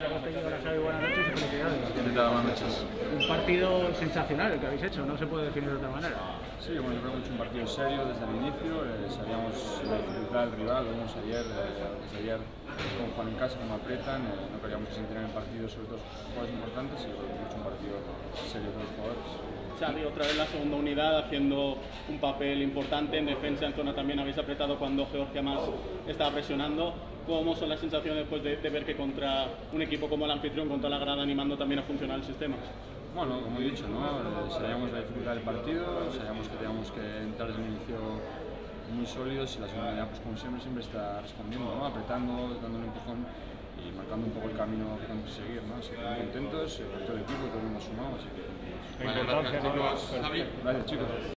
¿Qué tal? Buenas noches. Un partido sensacional el que habéis hecho, no se puede definir de otra manera. Sí, bueno, yo creo que hemos hecho un partido serio desde el inicio, eh, sabíamos la dificultad del rival, lo vimos ayer, eh, desde ayer con Juan en casa, como apretan, eh, no queríamos que se en el partido sobre todo jugadores importantes y hemos hecho un partido serio de los jugadores. Xavi, otra vez la segunda unidad haciendo un papel importante en defensa, en zona también habéis apretado cuando Georgia más estaba presionando. ¿Cómo son las sensaciones después de, ver que contra un equipo como el anfitrión, con toda la grada animando también a funcionar el sistema? Bueno, como he dicho, ¿no? Eh, sabíamos la dificultad del partido, sabíamos que teníamos que entrar desde el inicio muy sólidos y la segunda unidad, pues como siempre, siempre está respondiendo, ¿no? apretando, dando un empujón y marcando un poco el camino que tenemos que seguir. ¿no? Así que muy contentos, todo el equipo, todo el mundo sumado, así que... Vale, gracias, chicos. Gracias, chicos.